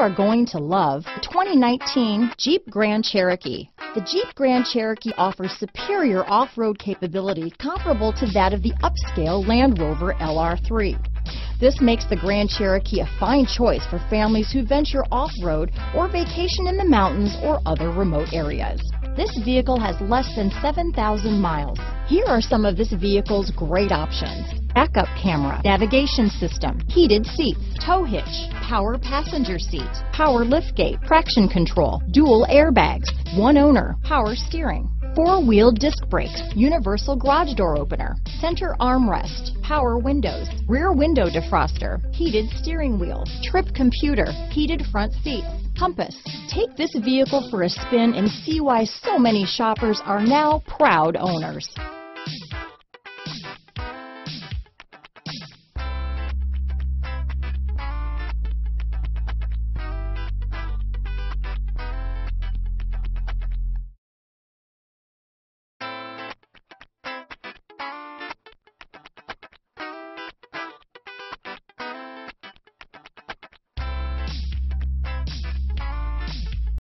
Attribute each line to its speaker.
Speaker 1: are going to love the 2019 Jeep Grand Cherokee. The Jeep Grand Cherokee offers superior off-road capability comparable to that of the upscale Land Rover LR3. This makes the Grand Cherokee a fine choice for families who venture off-road or vacation in the mountains or other remote areas. This vehicle has less than 7,000 miles. Here are some of this vehicle's great options. Backup camera, navigation system, heated seats, tow hitch, power passenger seat, power liftgate, traction control, dual airbags, one owner, power steering, four-wheel disc brakes, universal garage door opener, center armrest, power windows, rear window defroster, heated steering wheel, trip computer, heated front seats, compass. Take this vehicle for a spin and see why so many shoppers are now proud owners.